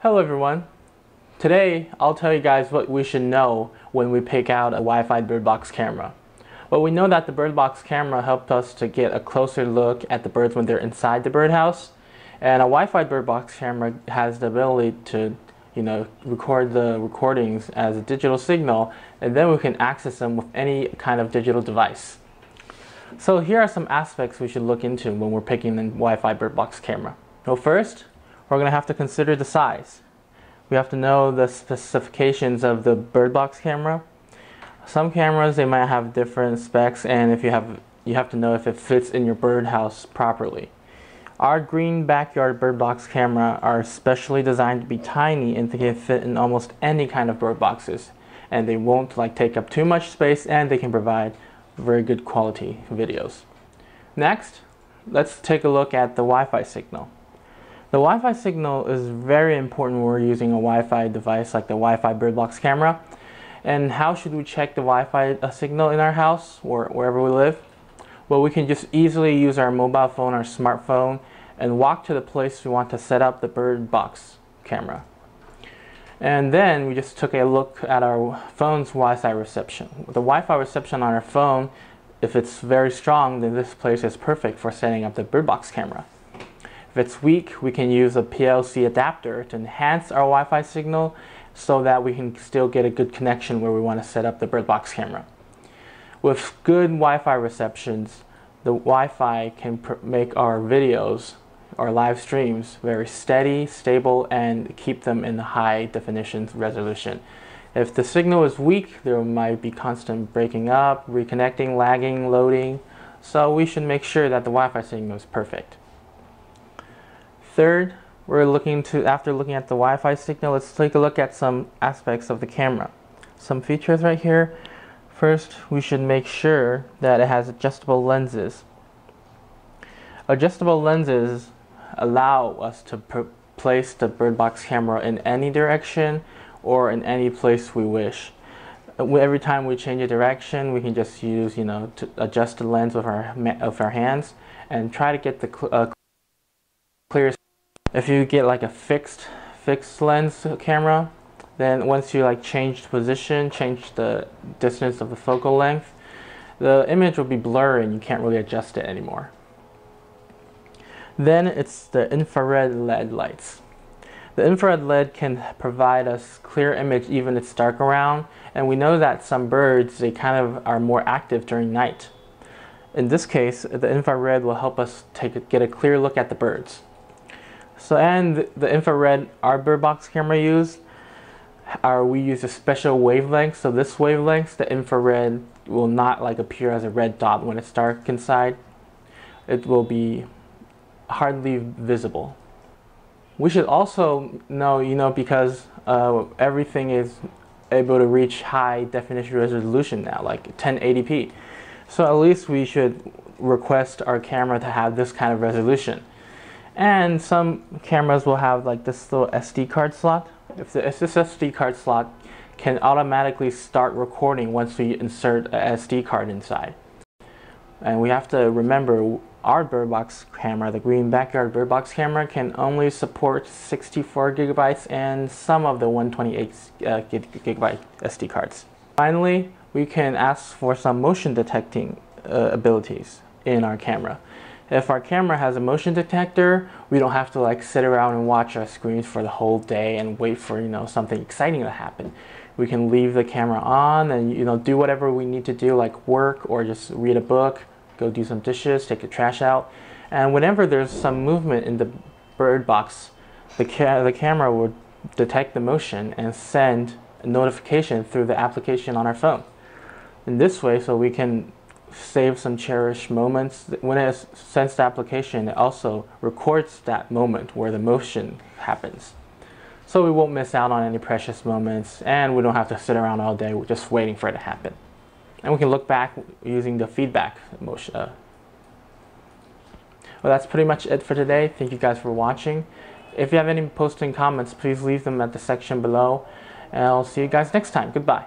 Hello everyone. Today I'll tell you guys what we should know when we pick out a Wi-Fi bird box camera. Well, we know that the bird box camera helped us to get a closer look at the birds when they're inside the birdhouse. And a Wi-Fi bird box camera has the ability to, you know, record the recordings as a digital signal, and then we can access them with any kind of digital device. So here are some aspects we should look into when we're picking the Wi-Fi bird box camera. Well, first, we're going to have to consider the size. We have to know the specifications of the bird box camera. Some cameras they might have different specs and if you have you have to know if it fits in your birdhouse properly. Our green backyard bird box camera are specially designed to be tiny and they can fit in almost any kind of bird boxes and they won't like take up too much space and they can provide very good quality videos. Next, let's take a look at the Wi-Fi signal. The Wi-Fi signal is very important when we're using a Wi-Fi device like the Wi-Fi BirdBox camera. And how should we check the Wi-Fi uh, signal in our house or wherever we live? Well, we can just easily use our mobile phone or smartphone and walk to the place we want to set up the BirdBox camera. And then we just took a look at our phone's Wi-Fi reception. The Wi-Fi reception on our phone, if it's very strong, then this place is perfect for setting up the BirdBox camera. If it's weak, we can use a PLC adapter to enhance our Wi-Fi signal so that we can still get a good connection where we want to set up the BirdBox camera. With good Wi-Fi receptions, the Wi-Fi can make our videos our live streams very steady, stable, and keep them in the high definition resolution. If the signal is weak, there might be constant breaking up, reconnecting, lagging, loading, so we should make sure that the Wi-Fi signal is perfect. Third, we're looking to, after looking at the Wi-Fi signal, let's take a look at some aspects of the camera. Some features right here. First, we should make sure that it has adjustable lenses. Adjustable lenses allow us to place the BirdBox camera in any direction or in any place we wish. Every time we change a direction, we can just use, you know, to adjust the lens with our, of our hands and try to get the cl uh, clear if you get like a fixed fixed lens camera, then once you like change the position, change the distance of the focal length, the image will be blurry and you can't really adjust it anymore. Then it's the infrared LED lights. The infrared LED can provide us clear image even if it's dark around, and we know that some birds, they kind of are more active during night. In this case, the infrared will help us take get a clear look at the birds. So and the infrared our box camera used are we use a special wavelength. So this wavelength, the infrared will not like appear as a red dot when it's dark inside. It will be hardly visible. We should also know, you know, because uh, everything is able to reach high definition resolution now, like 1080p. So at least we should request our camera to have this kind of resolution. And some cameras will have like this little SD card slot. If, the, if this SD card slot can automatically start recording once we insert a SD card inside. And we have to remember our Bird Box camera, the Green Backyard Bird Box camera, can only support 64 gigabytes and some of the 128 uh, gigabyte SD cards. Finally, we can ask for some motion detecting uh, abilities in our camera. If our camera has a motion detector, we don't have to like sit around and watch our screens for the whole day and wait for, you know, something exciting to happen. We can leave the camera on and, you know, do whatever we need to do like work or just read a book, go do some dishes, take the trash out. And whenever there's some movement in the bird box, the, ca the camera would detect the motion and send a notification through the application on our phone. In this way, so we can save some cherished moments. When it sends the application, it also records that moment where the motion happens. So we won't miss out on any precious moments and we don't have to sit around all day just waiting for it to happen. And we can look back using the feedback motion. Uh. Well, that's pretty much it for today. Thank you guys for watching. If you have any posting comments, please leave them at the section below. And I'll see you guys next time. Goodbye.